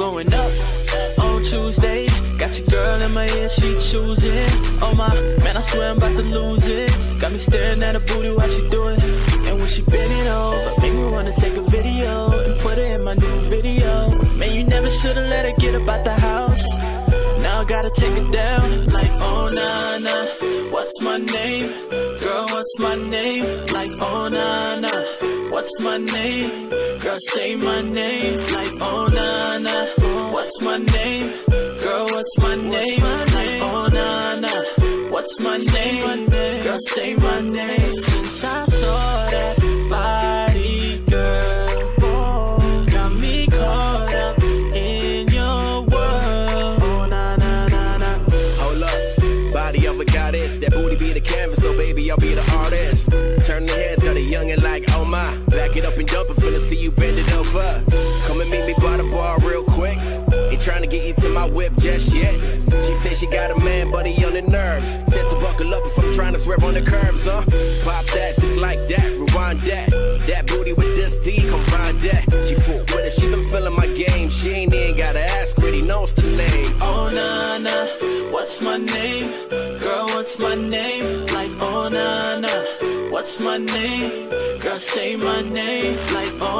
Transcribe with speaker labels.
Speaker 1: going up on Tuesday. Got your girl in my ear, she choosing. Oh my, man, I swear I'm about to lose it. Got me staring at her booty while she do it. And when she bend it over, make me wanna take a video and put it in my new video. Man, you never should've let her get up out the house. Now I gotta take it down, like oh nah nah. What's my name? Girl, what's my name? Like oh nah. What's my name? Girl, say my name. Like oh nah nah. What's my name? Girl, what's my name? Like oh nah nah. What's my name? Girl, say my name. Since I saw that body, girl, got me caught up in your world. Oh nah nah nah nah.
Speaker 2: Hold up, body of a goddess. That booty be the canvas, so baby, I'll be the Back it up and dump it, finna see you bend it over. Come and meet me by the bar real quick. Ain't trying to get you to my whip just yet. She said she got a man, but he on the nerves. Said to buckle up if I'm trying to swerve on the curves, huh? Pop that, just like that, rewind that. That booty with this D, combine that. She full with it, she been feeling my game. She ain't even gotta ask, already knows the name.
Speaker 1: Oh nah nah, what's my name? Girl, what's my name? My name? Girl, say my name. Like oh nah nah,